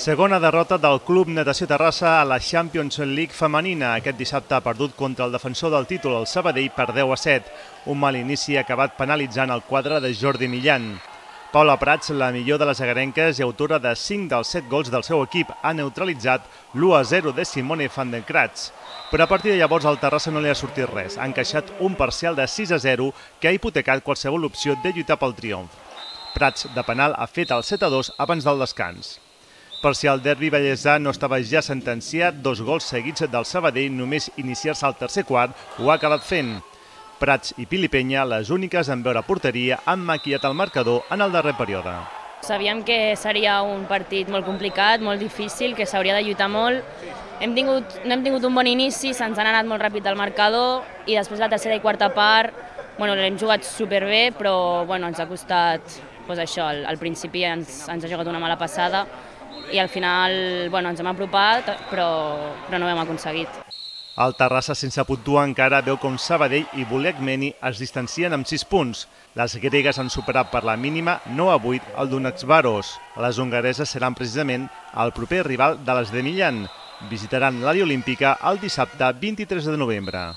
Segona derrota del Club Natació Terrassa a la Champions League femenina. Aquest dissabte ha perdut contra el defensor del títol, el Sabadell, per 10 a 7. Un mal inici ha acabat penalitzant el quadre de Jordi Millan. Paula Prats, la millor de les agarenques i autora de 5 dels 7 gols del seu equip, ha neutralitzat l'1 a 0 de Simone van den Kratz. Però a partir de llavors al Terrassa no li ha sortit res. Ha encaixat un parcial de 6 a 0 que ha hipotecat qualsevol opció de lluitar pel triomf. Prats, de penal, ha fet el 7 a 2 abans del descans. Per si el derbi bellesà no estava ja sentenciat, dos gols seguits del Sabadell, només iniciar-se al tercer quart, ho ha acabat fent. Prats i Pilipenya, les úniques en veure porteria, han maquillat el marcador en el darrer període. Sabíem que seria un partit molt complicat, molt difícil, que s'hauria de lluitar molt. Hem tingut, no hem tingut un bon inici, se'ns han anat molt ràpid al marcador i després la tercera i quarta part bueno, l'hem jugat superbé, però bueno, ens ha costat pues, això, al, al principi ens, ens ha jugat una mala passada i al final bueno, ens hem apropat, però, però no ho hem aconseguit. El Terrassa, sense puntuar encara, veu com Sabadell i Bolecmeni es distancien amb 6 punts. Les gregues han superat per la mínima 9 a 8 el d'Unaxbaros. Les hongareses seran precisament el proper rival de les de Millan. Visitaran l'àrea olímpica el dissabte 23 de novembre.